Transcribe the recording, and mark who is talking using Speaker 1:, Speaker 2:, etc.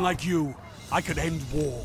Speaker 1: Like you, I could end war.